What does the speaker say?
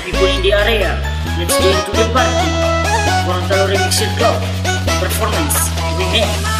people in the area. Let's get to the party. Gorontalo Remixed Club. Performance. We.